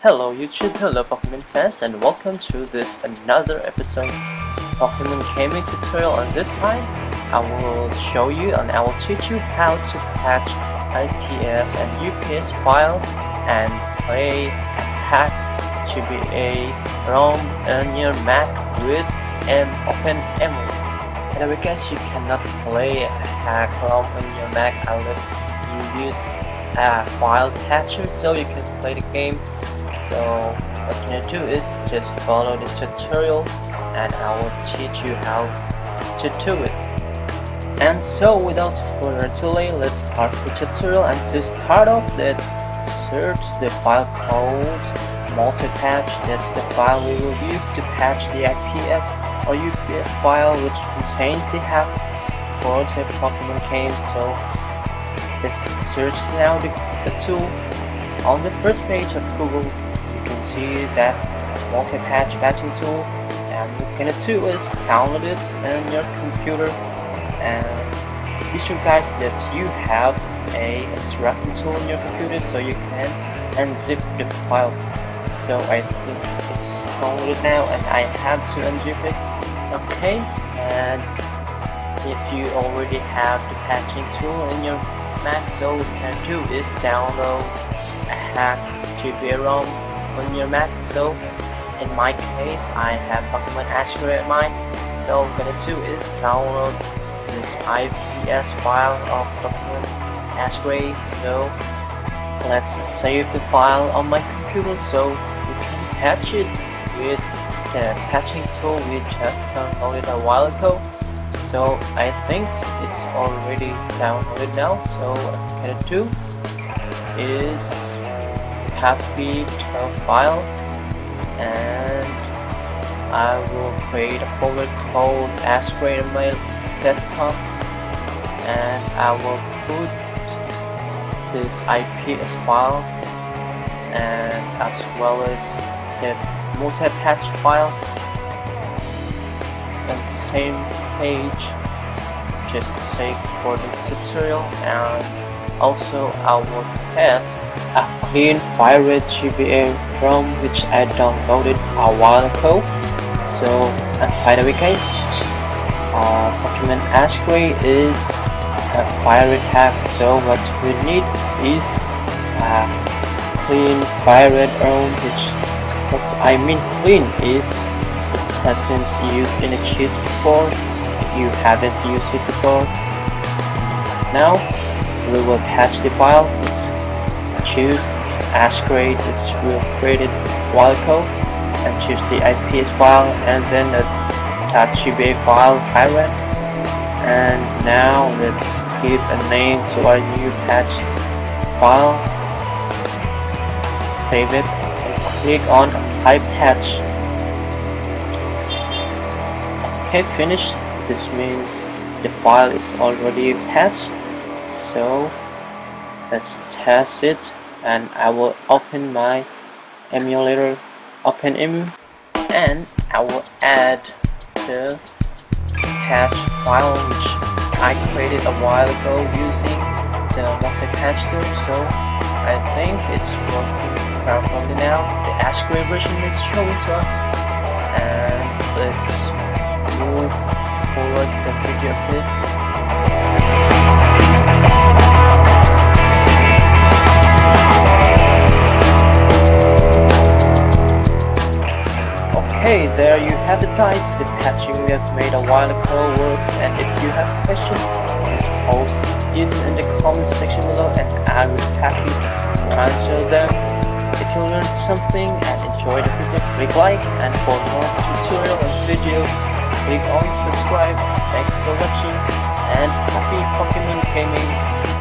Hello YouTube, hello Pokemon fans and welcome to this another episode Pokemon gaming tutorial and this time I will show you and I will teach you how to patch IPS and UPS file and play hack to GBA ROM on your Mac with an OpenEMU. By And way guys, you cannot play hack ROM on your Mac unless you use a file patcher so you can play the game. So what you need to do is just follow this tutorial and I will teach you how to do it. And so without further delay let's start the tutorial. And to start off let's search the file called multi-patch. That's the file we will use to patch the IPS or UPS file which contains the app for the Pokemon game. So let's search now the, tool. On the first page of Google you can see that multi-patch patching tool and what you can do is download it on your computer. And be sure guys that you have a extracting tool in your computer so you can unzip the file. So I think it's downloaded now and I have to unzip it. Okay and if you already have the patching tool in your What can do is download a hack GBA ROM on your Mac. So in my case I have Pokemon Gray at mine. So what gonna do is download this IPS file of Pokemon Gray so let's save the file on my computer so we can patch it with the patching tool we just downloaded a while ago so I think it's already downloaded now. So what I'm gonna do is copy the file and I will create a folder called Ashgray on my desktop and I will put this IPS file and as well as the multi-patch file and the same page just the sake for this tutorial and also I will add a clean FireRed GBA ROM which I downloaded a while ago. So, and by the way guys, uh, Pokemon is a FireRed hack so what we need is a clean FireRed ROM which what I mean clean is it hasn't used any cheats before you haven't used it before. Now we will patch the file. Choose Ash Gray which we created a while and choose the IPS file and then the .gba file FireRed and now let's give a name to our new patch file. Save it and click on apply patch. Okay finish this means the file is already patched. So let's test it and I will open my emulator open OpenEMU and I will add the patch file which I created a while ago using the multi-patch tool. So I think it's working properly now. The Gray version is showing to us. And let's move Okay, there you have it guys, the patching we have made a while ago works and if you have questions, please post it in the comment section below and I will be happy to answer them. If you learned something and enjoyed the video, click like and for more tutorial and videos, click on subscribe. Thanks for watching and happy Pokemon gaming